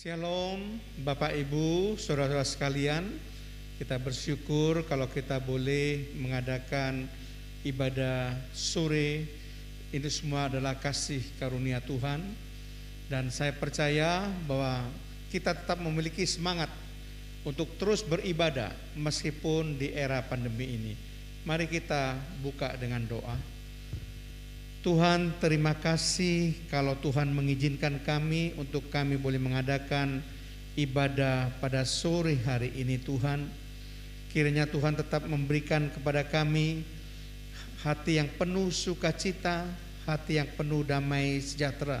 Shalom Bapak Ibu, saudara-saudara sekalian. Kita bersyukur kalau kita boleh mengadakan ibadah sore. Ini semua adalah kasih karunia Tuhan. Dan saya percaya bahwa kita tetap memiliki semangat untuk terus beribadah meskipun di era pandemi ini. Mari kita buka dengan doa. Tuhan terima kasih kalau Tuhan mengizinkan kami untuk kami boleh mengadakan ibadah pada sore hari ini Tuhan. Kiranya Tuhan tetap memberikan kepada kami hati yang penuh sukacita, hati yang penuh damai sejahtera.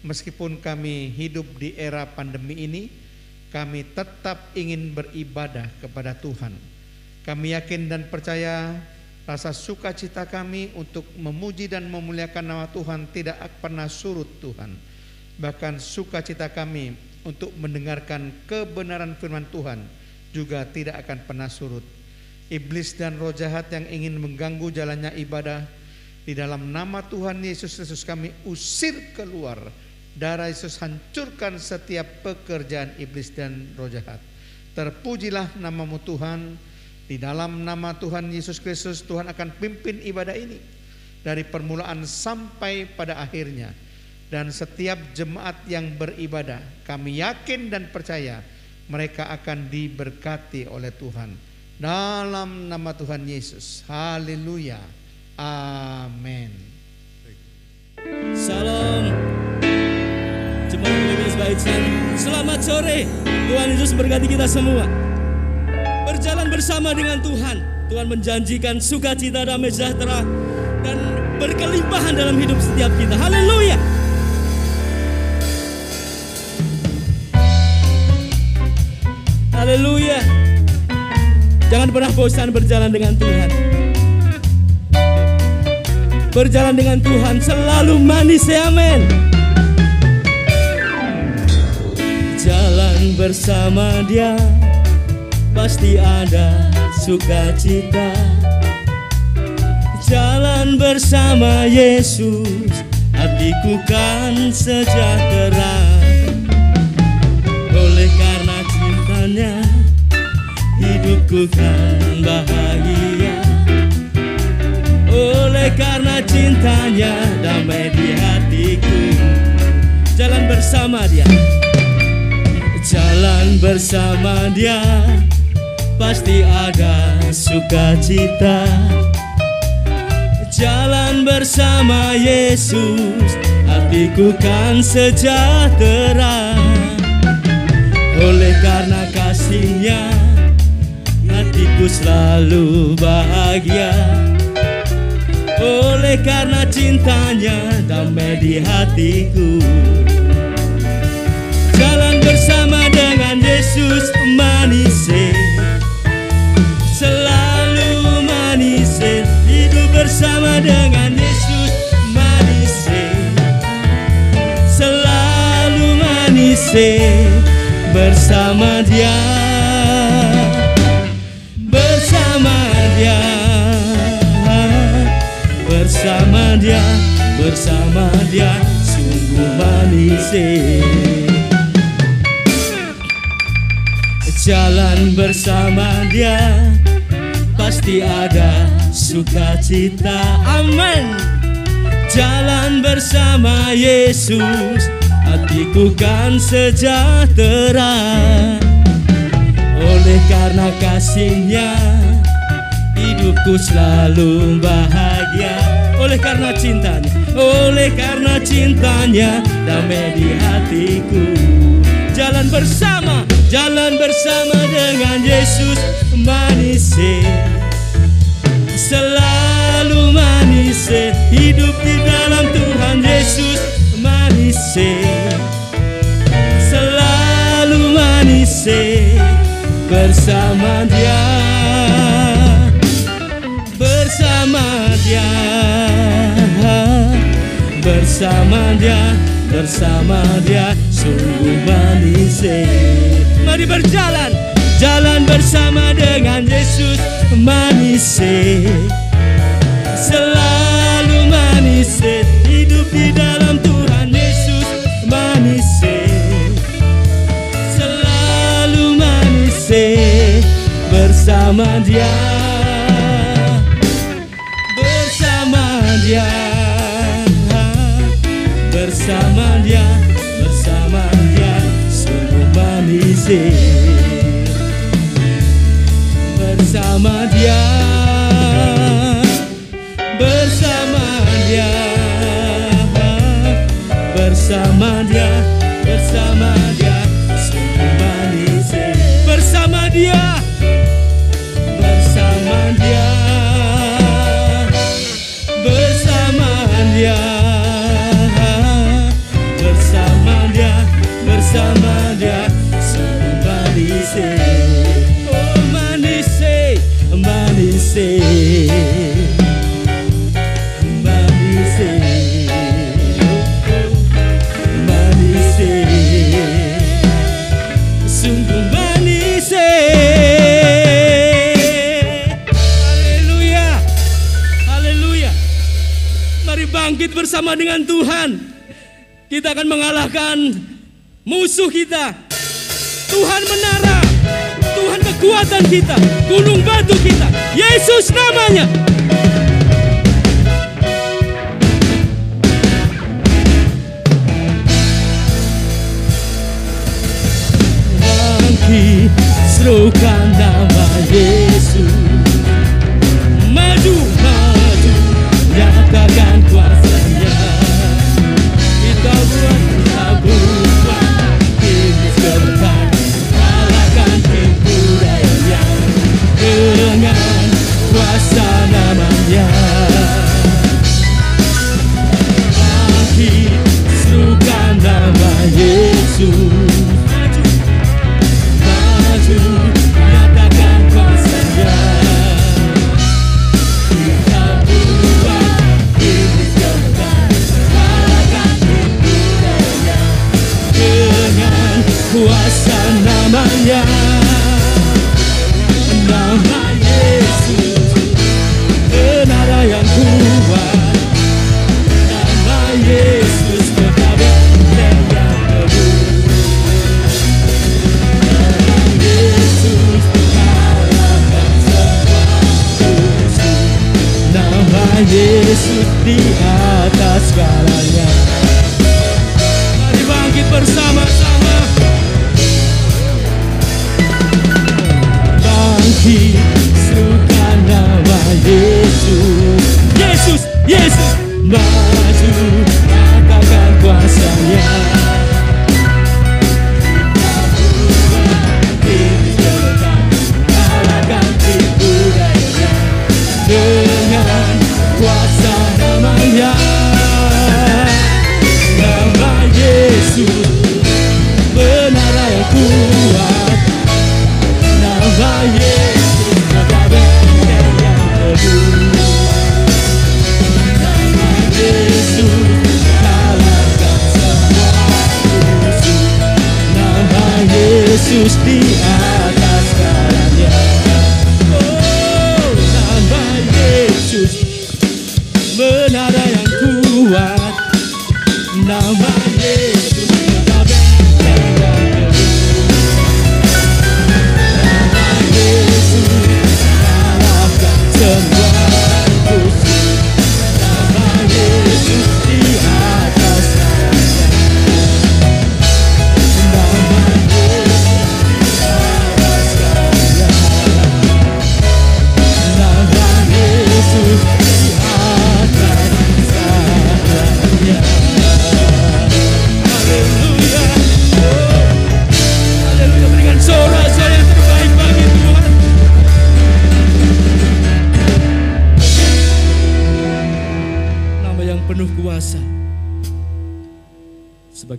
Meskipun kami hidup di era pandemi ini, kami tetap ingin beribadah kepada Tuhan. Kami yakin dan percaya Rasa sukacita kami untuk memuji dan memuliakan nama Tuhan tidak pernah surut Tuhan. Bahkan sukacita kami untuk mendengarkan kebenaran firman Tuhan juga tidak akan pernah surut. Iblis dan roh jahat yang ingin mengganggu jalannya ibadah di dalam nama Tuhan Yesus Kristus kami usir keluar. Darah Yesus hancurkan setiap pekerjaan iblis dan roh jahat. Terpujilah namamu Tuhan. Di dalam nama Tuhan Yesus Kristus Tuhan akan pimpin ibadah ini dari permulaan sampai pada akhirnya. Dan setiap jemaat yang beribadah kami yakin dan percaya mereka akan diberkati oleh Tuhan. Dalam nama Tuhan Yesus. Haleluya. Amin. Salam. Jemaat. Selamat sore. Tuhan Yesus berkati kita semua berjalan bersama dengan Tuhan. Tuhan menjanjikan sukacita damai sejahtera dan berkelimpahan dalam hidup setiap kita. Haleluya. Haleluya. Jangan pernah bosan berjalan dengan Tuhan. Berjalan dengan Tuhan selalu manis ya amin. Jalan bersama dia pasti ada sukacita. Jalan bersama Yesus Hatiku kan sejahtera. Oleh karena cintanya Hidupku kan bahagia. Oleh karena cintanya Damai di hatiku. Jalan bersama dia. Jalan bersama dia pasti ada sukacita. Jalan bersama Yesus Hatiku kan sejahtera. Oleh karena kasihnya Hatiku selalu bahagia. Oleh karena cintanya Damai di hatiku. Jalan bersama dengan Yesus manis bersama dengan Yesus manis Selalu manis Bersama dia. Bersama dia. Bersama dia. Bersama dia. Sungguh manis Jalan bersama dia Pasti ada sukacita. Amin. Jalan bersama Yesus Hatiku kan sejahtera. Oleh karena kasihnya Hidupku selalu bahagia. Oleh karena cintanya Oleh karena cintanya Damai di hatiku. Jalan bersama Jalan bersama dengan Yesus manis Selalu manis Hidup di dalam Tuhan Yesus manis. Selalu manis Bersama dia Bersama dia Bersama dia Bersama dia. Sungguh manis. Mari berjalan Jalan bersama dengan Yesus manis Selalu manis Hidup di dalam Tuhan Yesus manis Selalu manis Bersama dia. Bersama dia. Bersama dia Bersama dia Sungguh manis bersama dia. bersama dengan Tuhan, kita akan mengalahkan musuh kita. Tuhan menara, Tuhan kekuatan kita, gunung batu kita. Yesus namanya. Serukan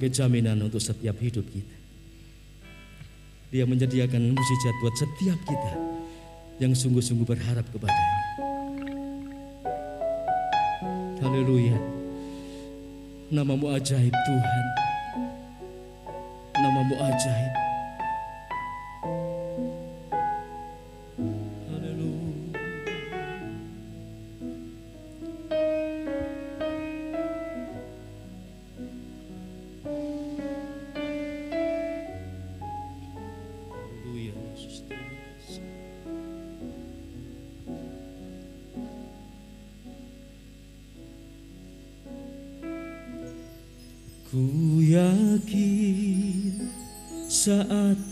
sebagai jaminan untuk setiap hidup kita. Dia menyediakan mujizat buat setiap kita yang sungguh-sungguh berharap kepadanya. Haleluya. Namamu ajaib Tuhan. Namamu ajaib.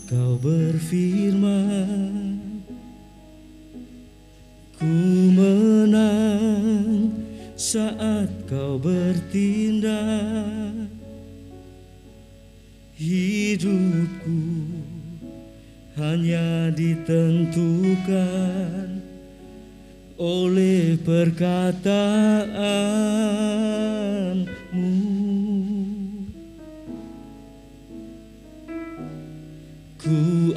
Kau berfirman Ku menang saat kau bertindak. Hidupku hanya ditentukan oleh perkataanmu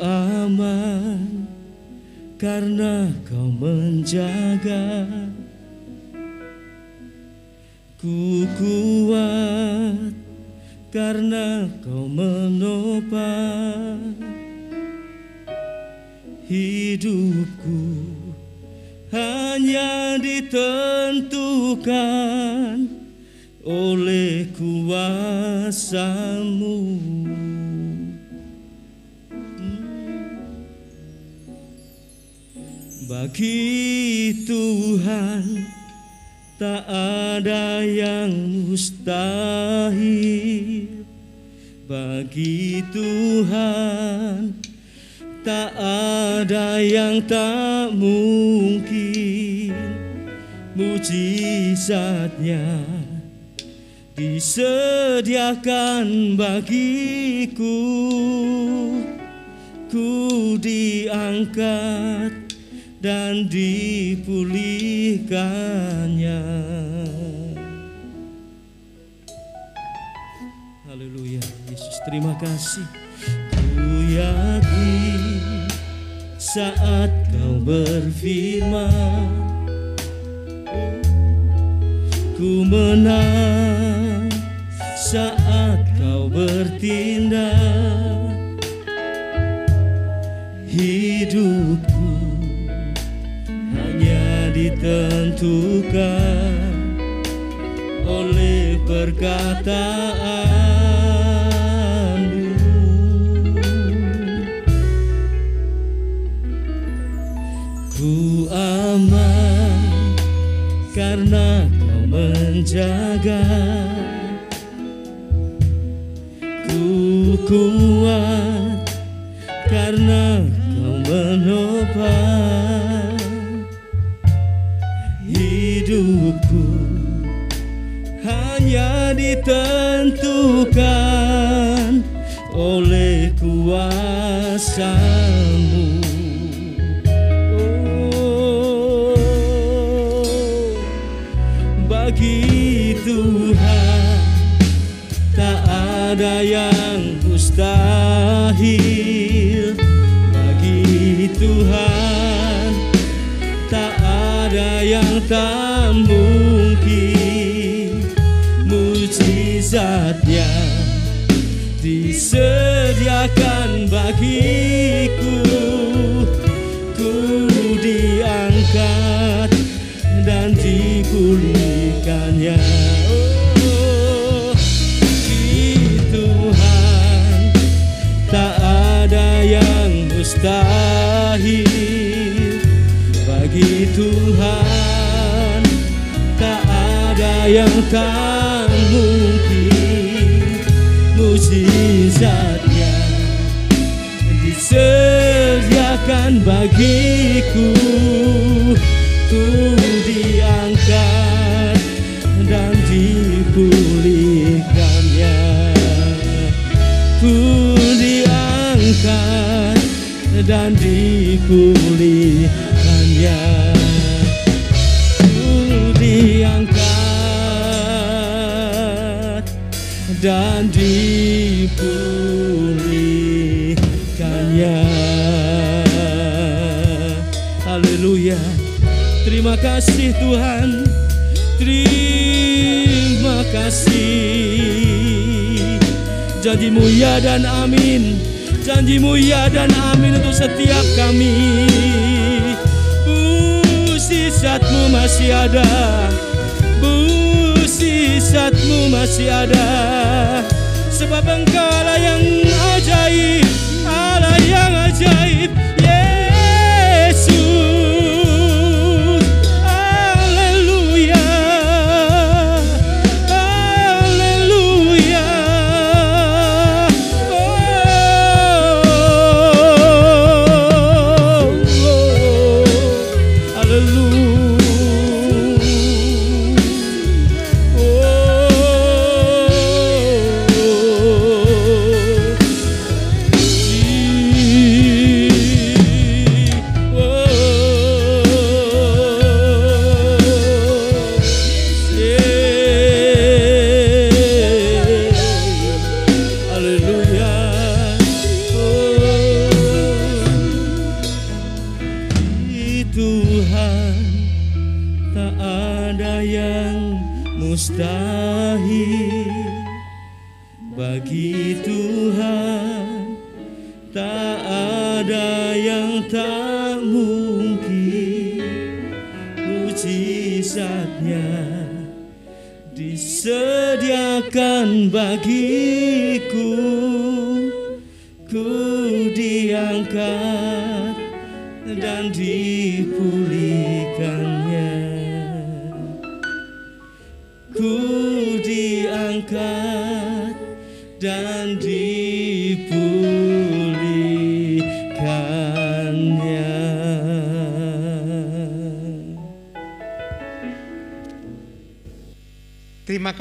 aman karena kau menjaga. Ku kuat karena kau menopang hidupku hanya ditentukan oleh kuasamu Bagi Tuhan tak ada yang mustahil. Bagi Tuhan tak ada yang tak mungkin. Mujizatnya disediakan bagiku. Ku diangkat dan dipulihkannya. Haleluya, Yesus terima kasih. Ku yakin saat kau berfirman, ku menang saat kau bertindak. Hanya ditentukan oleh perkataanmu Ku aman karena kau menjaga. Ku kuat ditentukan oleh kuasamu Tuhan tak ada yang tak mungkin mujizatnya disediakan bagiku. Ku diangkat dan dipulihkannya. Ku diangkat dan dipulihkannya dan dipulihkannya. Haleluya. Terima kasih Tuhan. Terima kasih. Janjimu ya dan amin. Janjimu ya dan amin untuk setiap kami. Musisatmu masih ada masih ada. Sebab engkau Allah yang ajaib Allah yang ajaib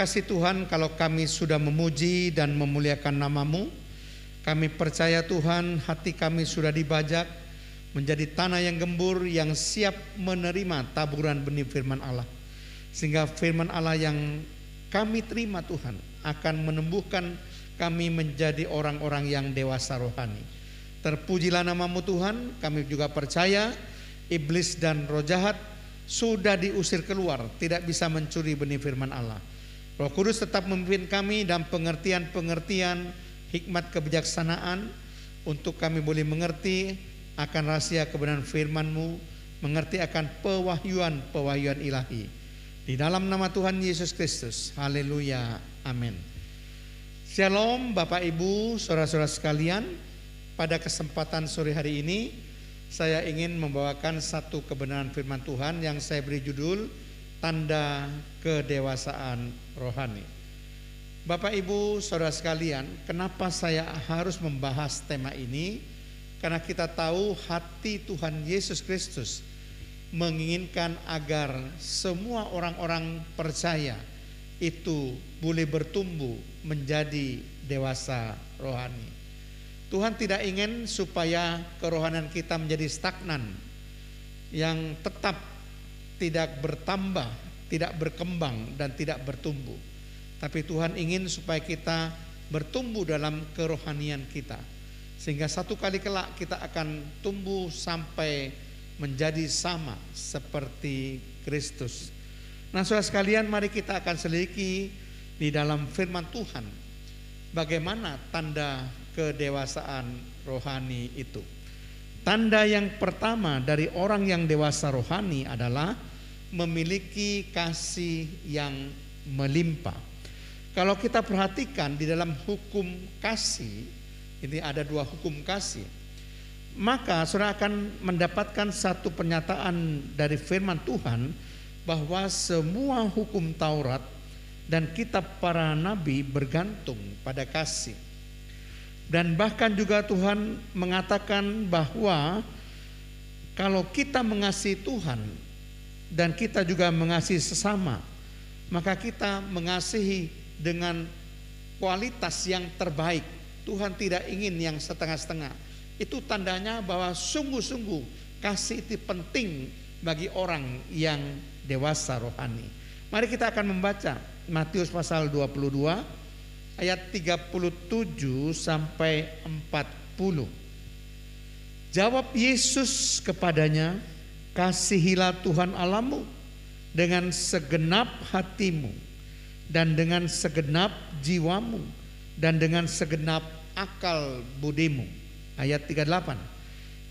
kasih Tuhan kalau kami sudah memuji dan memuliakan namamu. Kami percaya Tuhan hati kami sudah dibajak menjadi tanah yang gembur yang siap menerima taburan benih firman Allah. Sehingga firman Allah yang kami terima Tuhan akan menumbuhkan kami menjadi orang-orang yang dewasa rohani. Terpujilah namamu Tuhan, kami juga percaya iblis dan roh jahat sudah diusir keluar, tidak bisa mencuri benih firman Allah. Roh Kudus tetap memimpin kami dalam pengertian-pengertian hikmat kebijaksanaan untuk kami boleh mengerti akan rahasia kebenaran firman-Mu, mengerti akan pewahyuan-pewahyuan ilahi. Di dalam nama Tuhan Yesus Kristus. Haleluya. Amin. Shalom Bapak Ibu, saudara-saudara sekalian. Pada kesempatan sore hari ini saya ingin membawakan satu kebenaran firman Tuhan yang saya beri judul tanda kedewasaan rohani. Bapak Ibu, Saudara sekalian, kenapa saya harus membahas tema ini? Karena kita tahu hati Tuhan Yesus Kristus menginginkan agar semua orang-orang percaya itu boleh bertumbuh menjadi dewasa rohani. Tuhan tidak ingin supaya kerohanian kita menjadi stagnan yang tetap tidak bertambah, tidak berkembang dan tidak bertumbuh. Tapi Tuhan ingin supaya kita bertumbuh dalam kerohanian kita. Sehingga satu kali kelak kita akan tumbuh sampai menjadi sama seperti Kristus. Nah, saudara sekalian, mari kita akan selidiki di dalam firman Tuhan bagaimana tanda kedewasaan rohani itu. Tanda yang pertama dari orang yang dewasa rohani adalah memiliki kasih yang melimpah. Kalau kita perhatikan di dalam hukum kasih, ini ada dua hukum kasih. Maka saudara akan mendapatkan satu pernyataan dari firman Tuhan bahwa semua hukum Taurat dan kitab para nabi bergantung pada kasih. Dan bahkan juga Tuhan mengatakan bahwa kalau kita mengasihi Tuhan dan kita juga mengasihi sesama, maka kita mengasihi dengan kualitas yang terbaik. Tuhan tidak ingin yang setengah-setengah. Itu tandanya bahwa sungguh-sungguh kasih itu penting bagi orang yang dewasa rohani. Mari kita akan membaca Matius pasal 22 ayat 37 sampai 40. Jawab Yesus kepadanya, kasihilah Tuhan Allahmu dengan segenap hatimu dan dengan segenap jiwamu dan dengan segenap akal budimu. Ayat 38.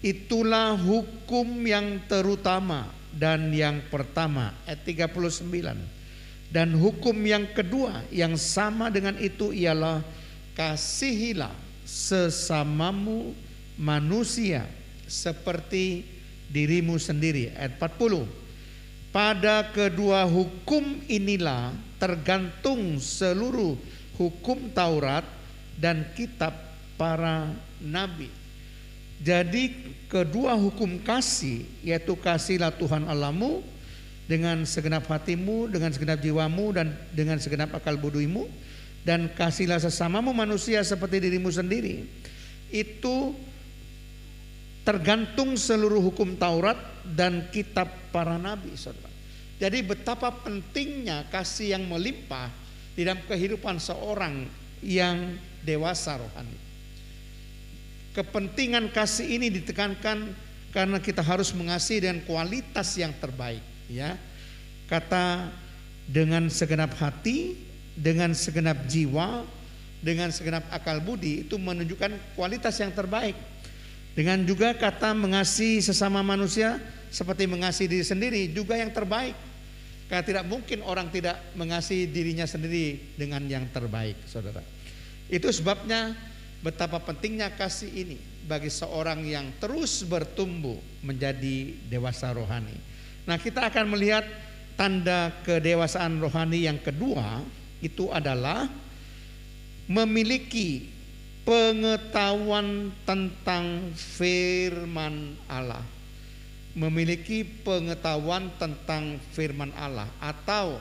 Itulah hukum yang terutama dan yang pertama. Ayat 39. Dan hukum yang kedua yang sama dengan itu ialah kasihilah sesamamu manusia seperti dirimu sendiri. Ayat 40. Pada kedua hukum inilah tergantung seluruh hukum Taurat dan kitab para nabi. Jadi kedua hukum kasih yaitu kasihlah Tuhan Allahmu dengan segenap hatimu, dengan segenap jiwamu dan dengan segenap akal budimu dan kasihlah sesamamu manusia seperti dirimu sendiri. Itu tergantung seluruh hukum Taurat dan kitab para nabi, Saudara. Jadi betapa pentingnya kasih yang melimpah di dalam kehidupan seorang yang dewasa rohani. Kepentingan kasih ini ditekankan karena kita harus mengasihi dengan kualitas yang terbaik, ya. Kata dengan segenap hati, dengan segenap jiwa, dengan segenap akal budi itu menunjukkan kualitas yang terbaik. Dengan juga kata mengasihi sesama manusia seperti mengasihi diri sendiri juga yang terbaik. Karena tidak mungkin orang tidak mengasihi dirinya sendiri dengan yang terbaik, saudara. Itu sebabnya betapa pentingnya kasih ini bagi seorang yang terus bertumbuh menjadi dewasa rohani. Nah, kita akan melihat tanda kedewasaan rohani yang kedua itu adalah memiliki pengetahuan tentang firman Allah. Memiliki pengetahuan tentang firman Allah atau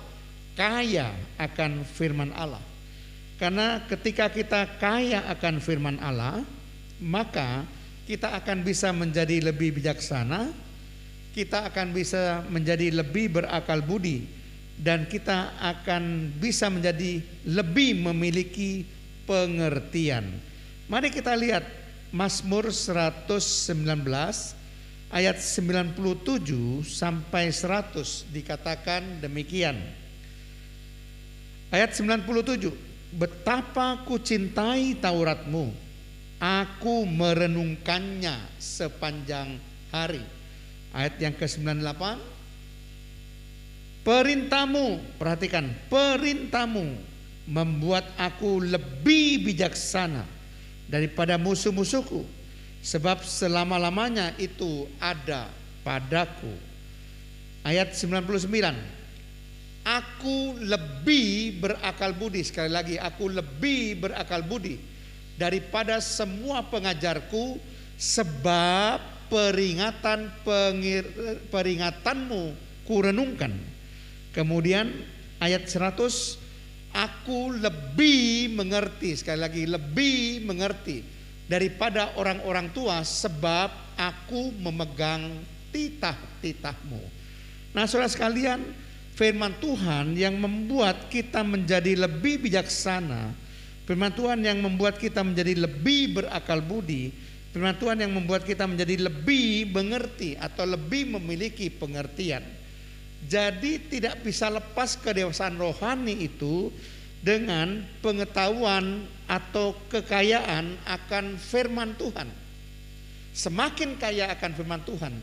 kaya akan firman Allah. Karena ketika kita kaya akan firman Allah, maka kita akan bisa menjadi lebih bijaksana, kita akan bisa menjadi lebih berakal budi, dan kita akan bisa menjadi lebih memiliki pengertian. Mari kita lihat Mazmur 119 ayat 97 sampai 100 dikatakan demikian. Ayat 97, betapa ku cintai Tauratmu, aku merenungkannya sepanjang hari. Ayat yang ke-98, perintahmu, perhatikan, perintahmu membuat aku lebih bijaksana daripada musuh-musuhku. Sebab selama-lamanya itu ada padaku. Ayat 99 aku lebih berakal budi sekali lagi aku lebih berakal budi daripada semua pengajarku sebab peringatan peringatanmu kurenungkan. Kemudian ayat 100 Aku lebih mengerti, sekali lagi lebih mengerti daripada orang-orang tua sebab aku memegang titah-titahmu. Nah saudara sekalian firman Tuhan yang membuat kita menjadi lebih bijaksana, firman Tuhan yang membuat kita menjadi lebih berakal budi, firman Tuhan yang membuat kita menjadi lebih mengerti atau lebih memiliki pengertian. Jadi tidak bisa lepas kedewasaan rohani itu dengan pengetahuan atau kekayaan akan firman Tuhan. Semakin kaya akan firman Tuhan,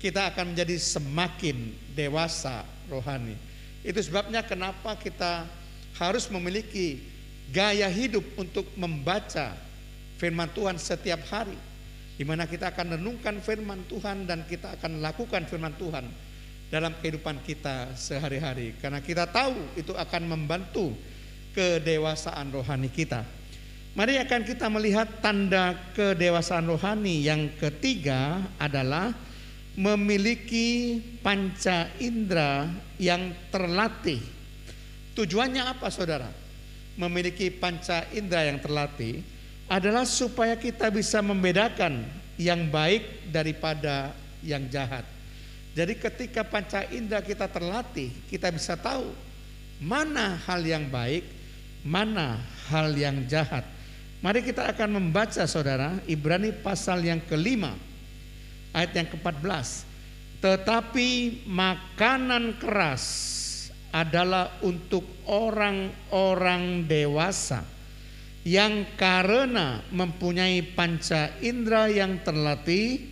kita akan menjadi semakin dewasa rohani. Itu sebabnya kenapa kita harus memiliki gaya hidup untuk membaca firman Tuhan setiap hari. Di mana kita akan renungkan firman Tuhan dan kita akan lakukan firman Tuhan dalam kehidupan kita sehari-hari karena kita tahu itu akan membantu kedewasaan rohani kita. Mari akan kita melihat tanda kedewasaan rohani yang ketiga adalah memiliki panca indera yang terlatih. Tujuannya apa saudara? Memiliki panca indera yang terlatih adalah supaya kita bisa membedakan yang baik daripada yang jahat. Jadi ketika panca indera kita terlatih, kita bisa tahu mana hal yang baik, mana hal yang jahat. Mari kita akan membaca saudara Ibrani pasal yang kelima ayat yang ke-14. Tetapi makanan keras adalah untuk orang-orang dewasa yang karena mempunyai panca indera yang terlatih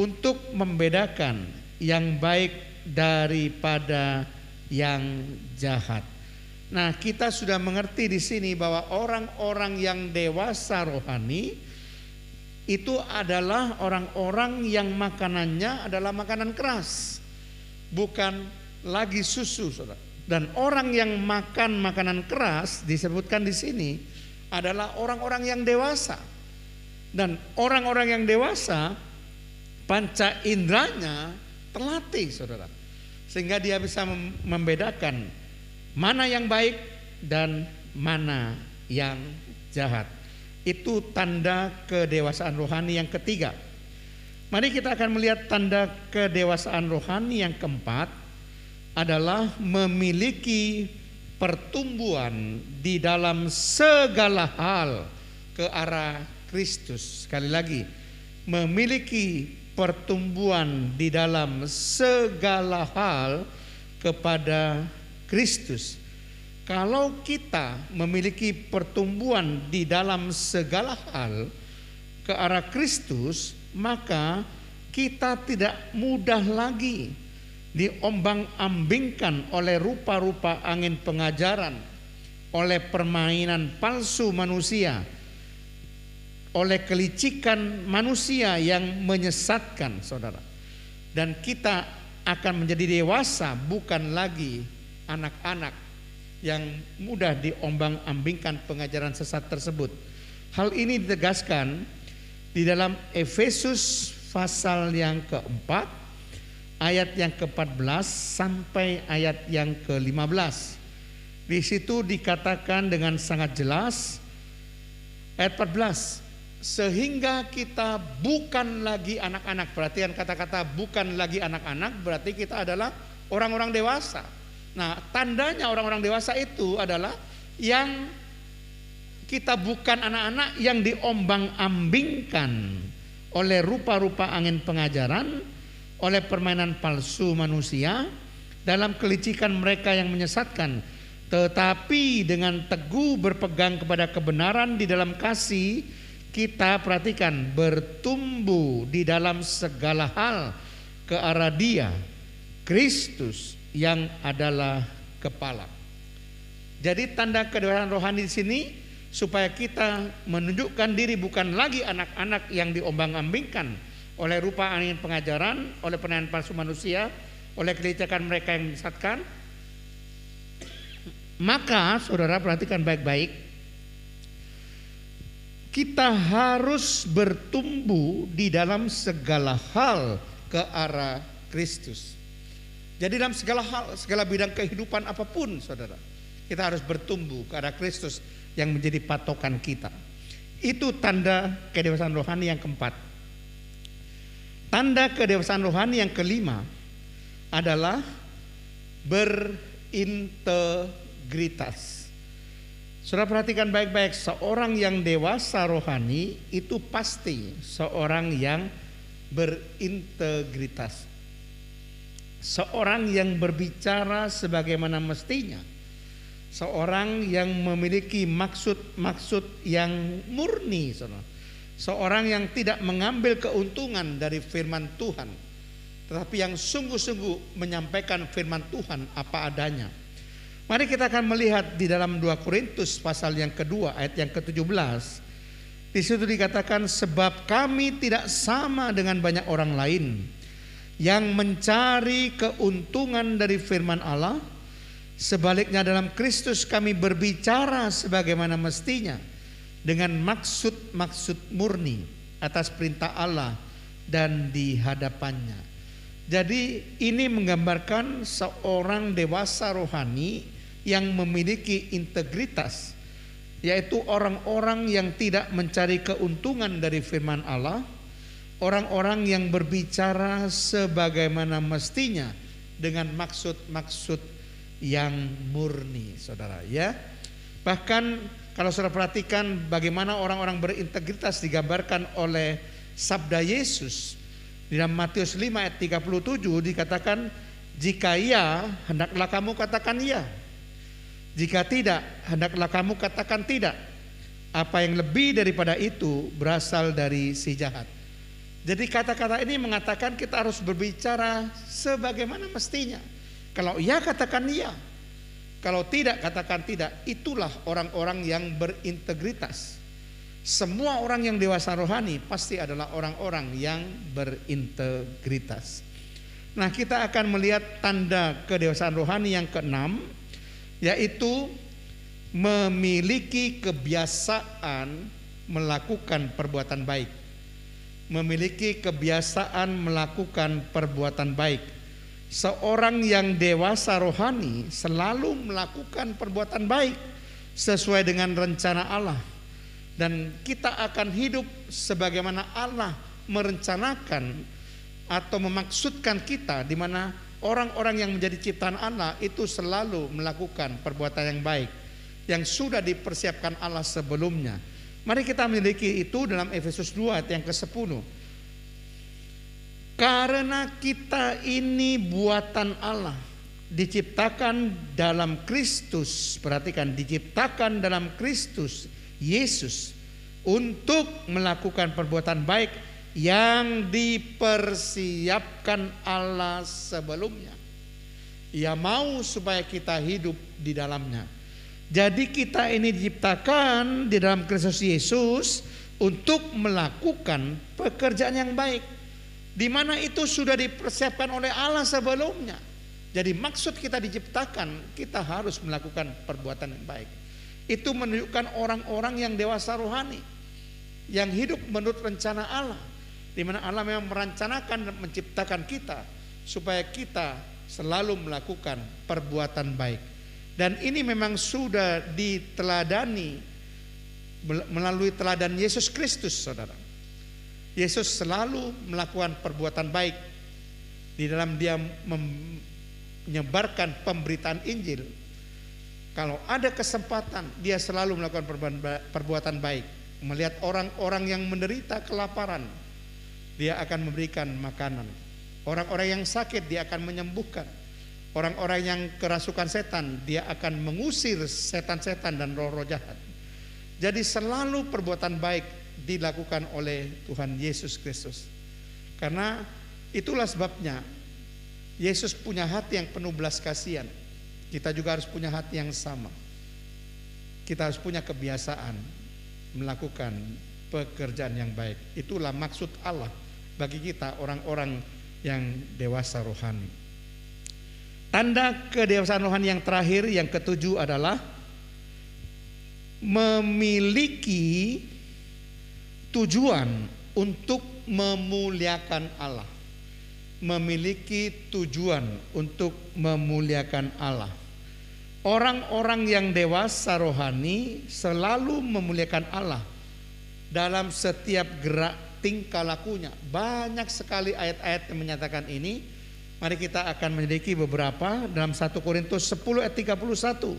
untuk membedakan yang baik daripada yang jahat. Nah, kita sudah mengerti di sini bahwa orang-orang yang dewasa rohani itu adalah orang-orang yang makanannya adalah makanan keras, bukan lagi susu, saudara. Dan orang yang makan makanan keras disebutkan di sini adalah orang-orang yang dewasa. Dan orang-orang yang dewasa panca indranya terlatih saudara. Sehingga dia bisa membedakan mana yang baik dan mana yang jahat. Itu tanda kedewasaan rohani yang ketiga. Mari kita akan melihat tanda kedewasaan rohani yang keempat adalah memiliki pertumbuhan di dalam segala hal ke arah Kristus. Sekali lagi, memiliki pertumbuhan di dalam segala hal kepada Kristus. Kalau kita memiliki pertumbuhan di dalam segala hal, ke arah Kristus, maka kita tidak mudah lagi diombang-ambingkan oleh rupa-rupa angin pengajaran, oleh permainan palsu manusia, oleh kelicikan manusia yang menyesatkan, saudara. Dan kita akan menjadi dewasa, bukan lagi anak-anak yang mudah diombang-ambingkan pengajaran sesat tersebut. Hal ini ditegaskan di dalam Efesus pasal yang keempat, ayat yang ke-14 sampai ayat yang ke-15. Di situ dikatakan dengan sangat jelas ayat 14 sehingga kita bukan lagi anak-anak. Perhatian kata-kata bukan lagi anak-anak berarti kita adalah orang-orang dewasa. Nah, tandanya orang-orang dewasa itu adalah yang kita bukan anak-anak yang diombang-ambingkan oleh rupa-rupa angin pengajaran, oleh permainan palsu manusia dalam kelicikan mereka yang menyesatkan, tetapi dengan teguh berpegang kepada kebenaran di dalam kasih kita perhatikan bertumbuh di dalam segala hal ke arah Dia, Kristus yang adalah kepala. Jadi tanda kedewasaan rohani di sini supaya kita menunjukkan diri bukan lagi anak-anak yang diombang-ambingkan oleh rupa angin pengajaran, oleh penanganan palsu manusia, oleh kelicikan mereka yang menyesatkan. Maka saudara perhatikan baik-baik kita harus bertumbuh di dalam segala hal ke arah Kristus. Jadi dalam segala hal, segala bidang kehidupan apa pun saudara. Kita harus bertumbuh ke arah Kristus yang menjadi patokan kita. Itu tanda kedewasaan rohani yang keempat. Tanda kedewasaan rohani yang kelima adalah berintegritas. Sudah perhatikan baik-baik, seorang yang dewasa rohani itu pasti seorang yang berintegritas. Seorang yang berbicara sebagaimana mestinya. Seorang yang memiliki maksud-maksud yang murni. Seorang yang tidak mengambil keuntungan dari firman Tuhan. Tetapi yang sungguh-sungguh menyampaikan firman Tuhan apa adanya Mari kita akan melihat di dalam 2 Korintus pasal yang kedua ayat yang ke-17. Di situ dikatakan sebab kami tidak sama dengan banyak orang lain yang mencari keuntungan dari firman Allah. Sebaliknya dalam Kristus kami berbicara sebagaimana mestinya dengan maksud-maksud murni atas perintah Allah dan di hadapannya. Jadi ini menggambarkan seorang dewasa rohani yang memiliki integritas yaitu orang-orang yang tidak mencari keuntungan dari firman Allah, orang-orang yang berbicara sebagaimana mestinya dengan maksud-maksud yang murni, Saudara, ya. Bahkan kalau Saudara perhatikan bagaimana orang-orang berintegritas digambarkan oleh sabda Yesus di dalam Matius 5 ayat 37 dikatakan jika iya hendaklah kamu katakan iya jika tidak, hendaklah kamu katakan tidak. Apa yang lebih daripada itu berasal dari si jahat. Jadi kata-kata ini mengatakan kita harus berbicara sebagaimana mestinya. Kalau iya katakan iya. Kalau tidak katakan tidak. Itulah orang-orang yang berintegritas. Semua orang yang dewasa rohani pasti adalah orang-orang yang berintegritas. Nah, kita akan melihat tanda kedewasaan rohani yang keenam yaitu memiliki kebiasaan melakukan perbuatan baik. Memiliki kebiasaan melakukan perbuatan baik. Seorang yang dewasa rohani selalu melakukan perbuatan baik sesuai dengan rencana Allah. Dan kita akan hidup sebagaimana Allah merencanakan atau memaksudkan kita di mana Orang-orang yang menjadi ciptaan Allah itu selalu melakukan perbuatan yang baik yang sudah dipersiapkan Allah sebelumnya. Mari kita memiliki itu dalam Efesus 2 ayat yang ke-10. Karena kita ini buatan Allah, diciptakan dalam Kristus. Perhatikan, diciptakan dalam Kristus Yesus untuk melakukan perbuatan baik yang dipersiapkan Allah sebelumnya. Ia mau supaya kita hidup di dalamnya. Jadi kita ini diciptakan di dalam Kristus Yesus untuk melakukan pekerjaan yang baik. Di mana itu sudah dipersiapkan oleh Allah sebelumnya. Jadi maksud kita diciptakan, kita harus melakukan perbuatan yang baik. Itu menunjukkan orang-orang yang dewasa rohani. Yang hidup menurut rencana Allah. Di mana Allah memang merencanakan dan menciptakan kita. Supaya kita selalu melakukan perbuatan baik. Dan ini memang sudah diteladani melalui teladan Yesus Kristus saudara. Yesus selalu melakukan perbuatan baik di dalam dia menyebarkan pemberitaan Injil. Kalau ada kesempatan, dia selalu melakukan perbuatan baik. Melihat orang-orang yang menderita kelaparan, dia akan memberikan makanan. Orang-orang yang sakit, dia akan menyembuhkan. Orang-orang yang kerasukan setan, dia akan mengusir setan-setan dan roh-roh jahat. Jadi selalu perbuatan baik dilakukan oleh Tuhan Yesus Kristus. Karena itulah sebabnya Yesus punya hati yang penuh belas kasihan. Kita juga harus punya hati yang sama. Kita harus punya kebiasaan melakukan pekerjaan yang baik. Itulah maksud Allah bagi kita orang-orang yang dewasa rohani. Tanda kedewasaan rohani yang terakhir yang ketujuh adalah memiliki tujuan untuk memuliakan Allah. Memiliki tujuan untuk memuliakan Allah. Orang-orang yang dewasa rohani selalu memuliakan Allah dalam setiap gerak tingkah lakunya. Banyak sekali ayat-ayat yang menyatakan ini. Mari kita akan menyelidiki beberapa dalam 1 Korintus 10 ayat 31.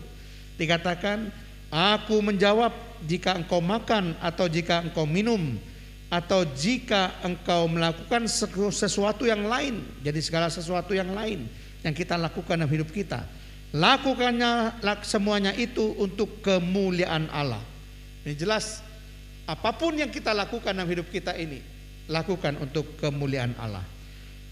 Dikatakan Aku menjawab, jika engkau makan atau jika engkau minum atau jika engkau melakukan sesuatu yang lain, jadi segala sesuatu yang lain yang kita lakukan dalam hidup kita, lakukannya semuanya itu untuk kemuliaan Allah. Ini jelas apa pun yang kita lakukan dalam hidup kita ini, lakukan untuk kemuliaan Allah.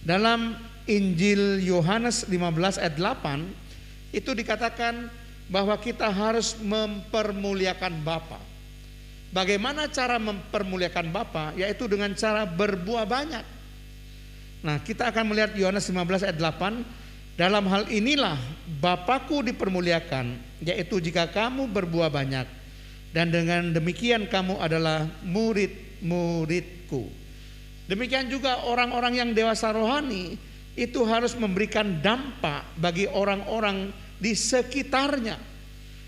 Dalam Injil Yohanes 15 ayat 8 itu dikatakan bahwa kita harus mempermuliakan Bapa. Bagaimana cara mempermuliakan Bapa? Yaitu dengan cara berbuah banyak. Nah, kita akan melihat Yohanes 15 ayat 8. Dalam hal inilah Bapakku dipermuliakan, yaitu jika kamu berbuah banyak dan dengan demikian kamu adalah murid-muridku. Demikian juga orang-orang yang dewasa rohani itu harus memberikan dampak bagi orang-orang di sekitarnya.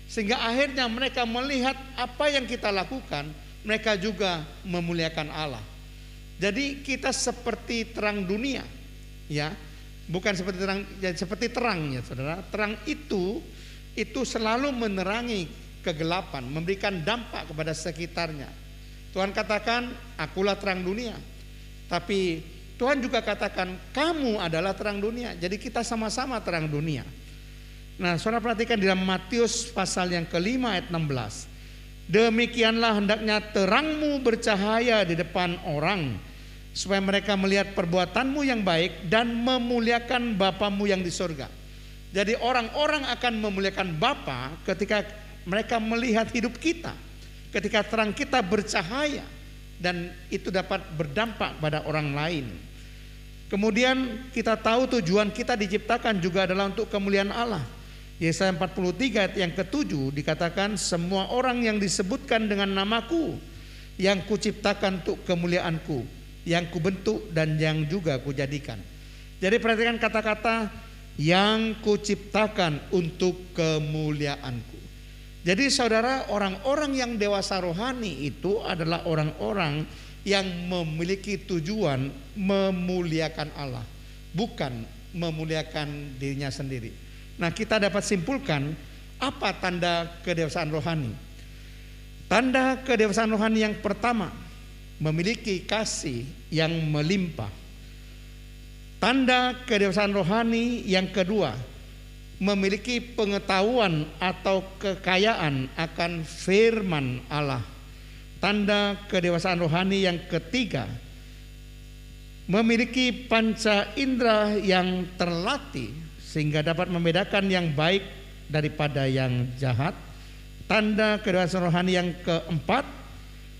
Sehingga akhirnya mereka melihat apa yang kita lakukan, mereka juga memuliakan Allah. Jadi kita seperti terang dunia, ya. Bukan seperti terang ya seperti terangnya, Saudara. Terang itu itu selalu menerangi kegelapan, memberikan dampak kepada sekitarnya. Tuhan katakan, "Akulah terang dunia." Tapi Tuhan juga katakan, "Kamu adalah terang dunia." Jadi kita sama-sama terang dunia. Nah, saudara perhatikan di dalam Matius pasal yang kelima ayat 16. Demikianlah hendaknya terangmu bercahaya di depan orang supaya mereka melihat perbuatanmu yang baik dan memuliakan Bapamu yang di sorga. Jadi orang-orang akan memuliakan Bapa ketika mereka melihat hidup kita. Ketika terang kita bercahaya dan itu dapat berdampak pada orang lain. Kemudian kita tahu tujuan kita diciptakan juga adalah untuk kemuliaan Allah. Yesaya 43 ayat yang ketujuh dikatakan semua orang yang disebutkan dengan namaku yang kuciptakan untuk kemuliaanku, yang kubentuk dan yang juga kujadikan. Jadi perhatikan kata-kata yang kuciptakan untuk kemuliaanku. Jadi saudara orang-orang yang dewasa rohani itu adalah orang-orang yang memiliki tujuan memuliakan Allah, bukan memuliakan dirinya sendiri. Nah, kita dapat simpulkan apa tanda kedewasaan rohani. Tanda kedewasaan rohani yang pertama, memiliki kasih yang melimpah. Tanda kedewasaan rohani yang kedua, memiliki pengetahuan atau kekayaan akan firman Allah. tanda kedewasaan rohani yang ketiga memiliki panca indera yang terlatih sehingga dapat membedakan yang baik daripada yang jahat. Tanda kedewasaan rohani yang keempat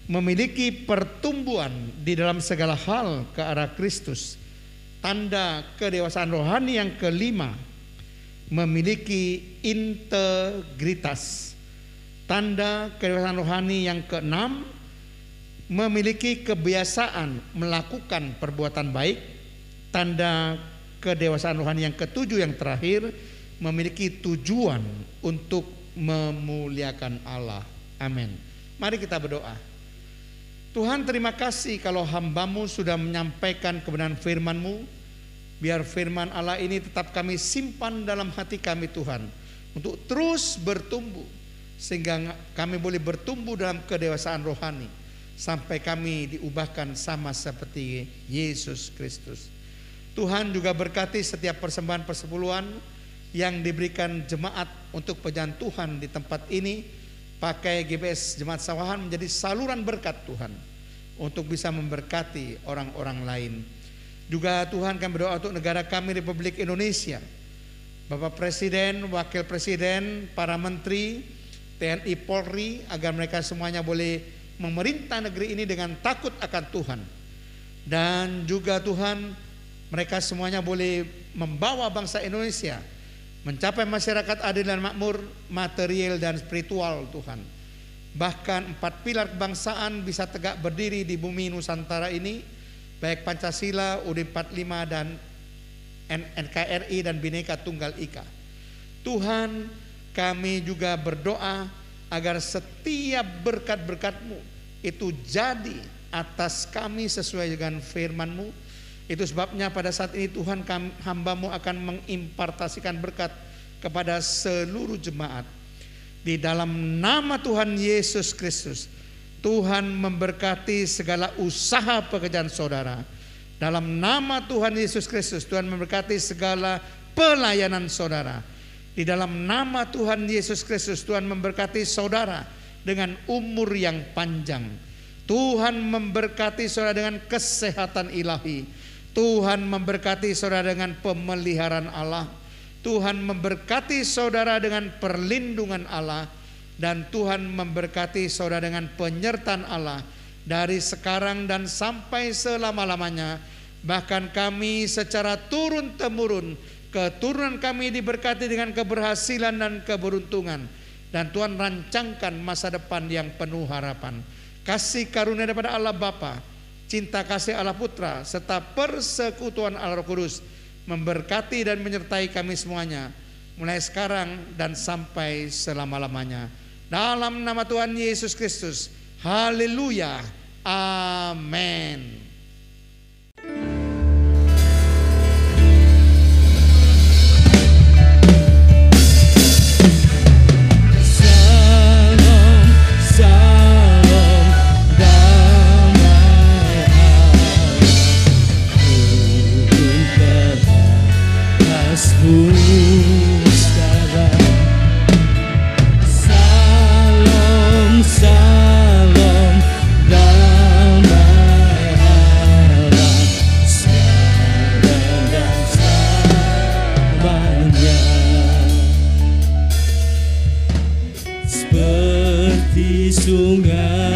memiliki pertumbuhan di dalam segala hal ke arah Kristus. Tanda kedewasaan rohani yang kelima memiliki integritas. Tanda kedewasaan rohani yang keenam memiliki kebiasaan melakukan perbuatan baik. Tanda kedewasaan rohani yang ketujuh yang terakhir memiliki tujuan untuk memuliakan Allah. Amin. Mari kita berdoa. Tuhan terima kasih kalau hambamu sudah menyampaikan kebenaran firmanmu. Biar firman Allah ini tetap kami simpan dalam hati kami Tuhan. Untuk terus bertumbuh. Sehingga kami boleh bertumbuh dalam kedewasaan rohani. Sampai kami diubahkan sama seperti Yesus Kristus. Tuhan juga berkati setiap persembahan persepuluhan yang diberikan jemaat untuk pejalan Tuhan di tempat ini pakai GPS Jemaat Sawahan menjadi saluran berkat Tuhan untuk bisa memberkati orang-orang lain. Juga Tuhan kami berdoa untuk negara kami Republik Indonesia. Bapak Presiden, Wakil Presiden, para menteri, TNI Polri agar mereka semuanya boleh memerintah negeri ini dengan takut akan Tuhan. Dan juga Tuhan mereka semuanya boleh membawa bangsa Indonesia mencapai masyarakat adil dan makmur material dan spiritual Tuhan. Bahkan empat pilar kebangsaan bisa tegak berdiri di bumi Nusantara ini, baik Pancasila, UUD 45 dan NKRI dan Bhinneka Tunggal Ika. Tuhan, kami juga berdoa agar setiap berkat-berkat-Mu itu jadi atas kami sesuai dengan firman-Mu itu sebabnya pada saat ini Tuhan hambamu akan mengimpartasikan berkat kepada seluruh jemaat. Di dalam nama Tuhan Yesus Kristus, Tuhan memberkati segala usaha pekerjaan saudara. Dalam nama Tuhan Yesus Kristus, Tuhan memberkati segala pelayanan saudara. Di dalam nama Tuhan Yesus Kristus, Tuhan memberkati saudara dengan umur yang panjang. Tuhan memberkati saudara dengan kesehatan ilahi Tuhan memberkati saudara dengan pemeliharaan Allah. Tuhan memberkati saudara dengan perlindungan Allah dan Tuhan memberkati saudara dengan penyertaan Allah dari sekarang dan sampai selama-lamanya. Bahkan kami secara turun temurun keturunan kami diberkati dengan keberhasilan dan keberuntungan dan Tuhan rancangkan masa depan yang penuh harapan. Kasih karunia daripada Allah Bapa, cinta kasih Allah Putra serta persekutuan Allah Roh Kudus memberkati dan menyertai kami semuanya mulai sekarang dan sampai selama-lamanya. Dalam nama Tuhan Yesus Kristus. Haleluya. Amin. Ooh. sungai.